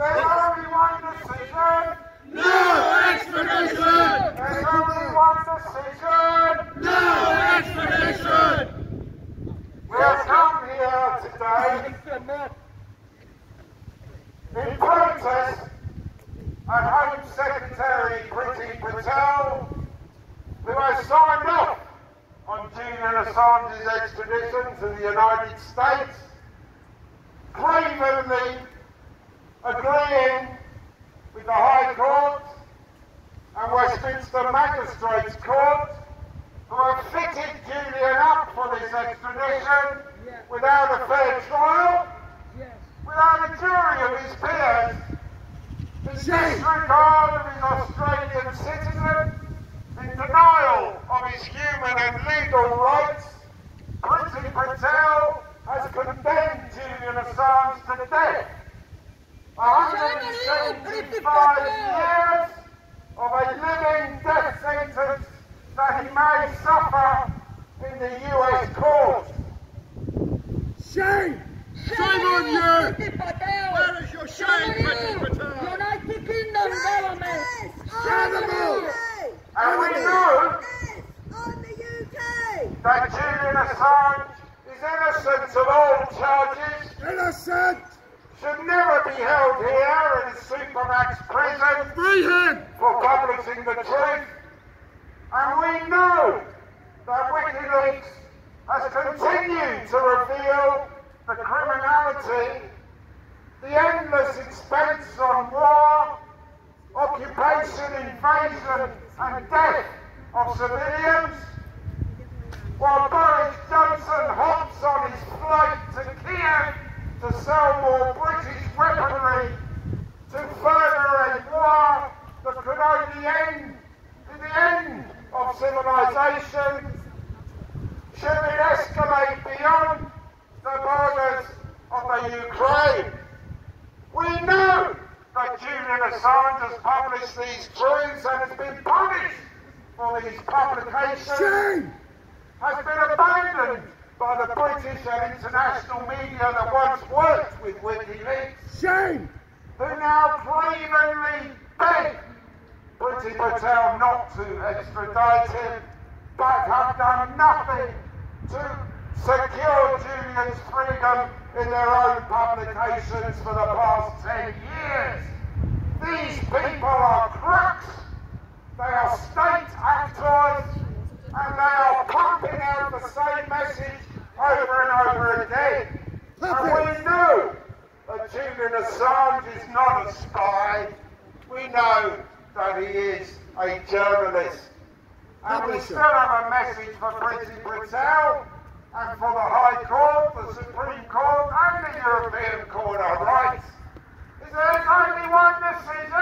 There's only one decision. No extradition! There's only one decision. No extradition! We have come here today in protest at Home Secretary Priti Patel, who has signed off on Julian Assange's extradition to the United States, cravenly agreeing with the High Court and Westminster Magistrates Court, who have fitted Julian up for this extradition without a fair trial, yes. without a jury of his peers, in disregard of his Australian citizen, in denial of his human and legal rights, Priti Patel has condemned Julian Assange to death. 175 years of a living death sentence that he may suffer in the US court. Shame! Shame on you! Where is your shame, Priti Patel? United Kingdom government! Animal! And we know On the UK! that Julian Assange is innocent of all charges, Innocent! should never be held here Supermax prison Free him! for publishing the truth. And we know that WikiLeaks has continued to reveal the criminality, the endless expense on war, occupation, invasion and death of civilians, while Boris Johnson hops on his flight to Kiev to sell more British weaponry to further a war that could only end in the end of civilization should it escalate beyond the borders of the Ukraine. We know that Julian Assange has published these truths and has been punished for these publications Shame! has been abandoned by the British and international media that once worked with WikiLeaks, Shame! who now cravenly beg Priti Patel not to extradite him, but have done nothing to secure Julian's freedom in their own publications for the past 10 years. These people are crooks, they are state actors, and they are pumping out the same message over and over again. And we know that Julian Assange is not a spy. We know that he is a journalist. And we still have a message for Priti Patel and for the High Court, the Supreme Court, and the European Court of Rights. Is there only one decision?